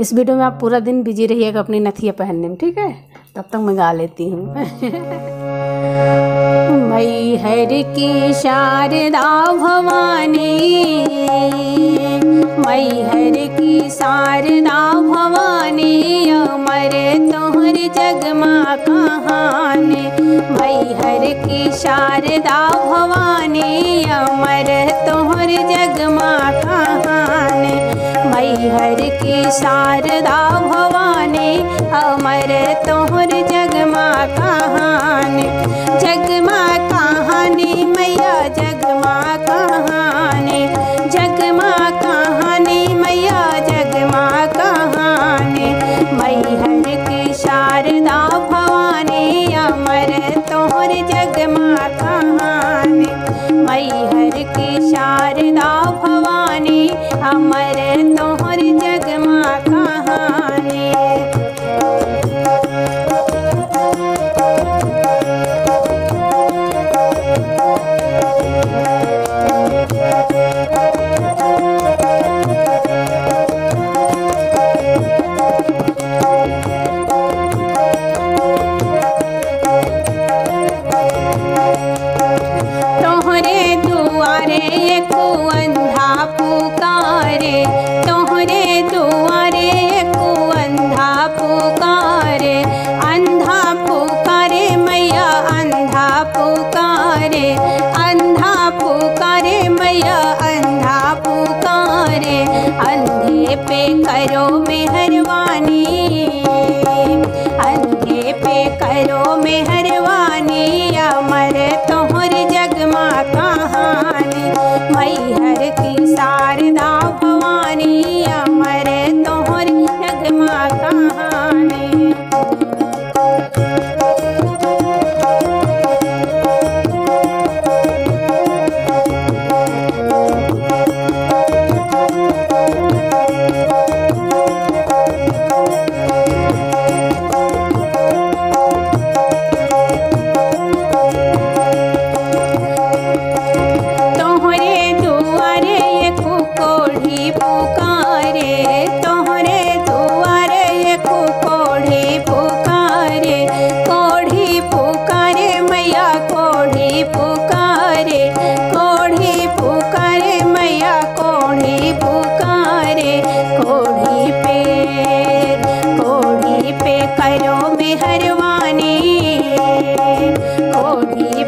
इस वीडियो में आप पूरा दिन बिज़ी रहिएगा अपनी नथिया पहनने में, ठीक है? तब तक मैं गा लेती हूँ। मई हर की शारदा भवानी, मई हर की शारदा भवानी, अमर तोहर जगमा कहानी। मई हर की शारदा भवानी, अमर तोहर जगमा कहानी। हर की शारदा भवानी अमर तोहर जगमा कहानी अमर तोहर जगमा पे में मेहरबानी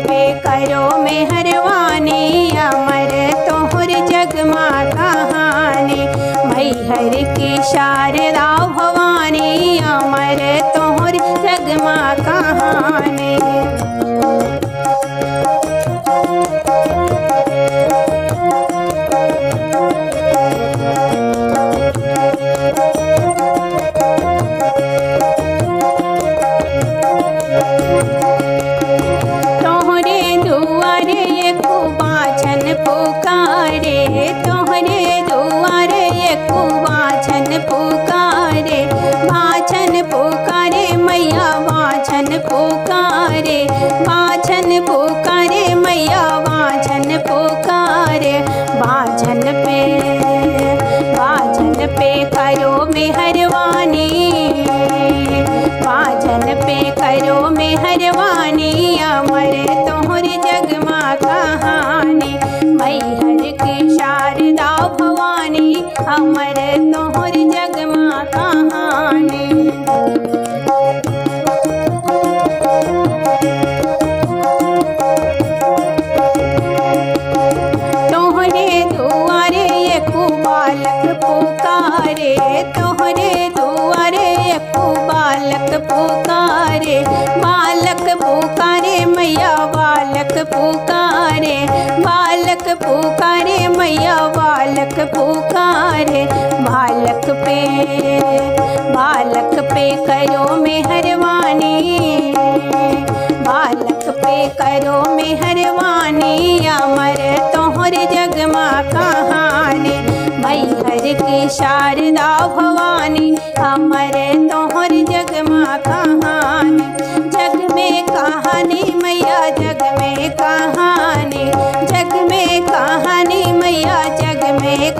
पे करो मेहरबानी, अमर तोहर जगमा कहानी। मैहर की शारदा भवानी, अमर तोहर जगमा कहानी। पुकारे, तोहरे दुआरे एको बाछन पुकारे। बाछन पुकारे, मैया बाछन पुकारे। बाछन पुकारे, मैया बाछन पुकारे। बाछन पे बाछन पे करो मेहरबानी। बाजन पे करो मैहर की शारदा भवानी अमर तोहर जगमा बालक पुकारे बालक पे बालक पे करो मेहरबानी, बालक पे करो मेहरबानी, अमर तोहर जगमा कहानी, मैहर की शारदा भवानी, अमर तोहर जगमा कहानी।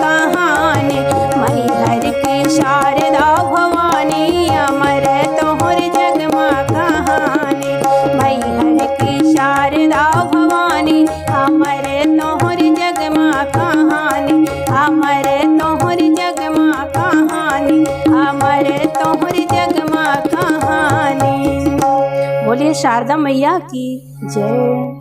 कहानी मैहर हर के शारदा भवानी, अमर तोहर जगमा कहानी। मैहर हर के शारदा भवानी, अमर तोहर जगमा कहानी। अमर तोहर जगमा कहानी, अमर तोहर जगमा कहानी। बोलिए शारदा मैया की जय।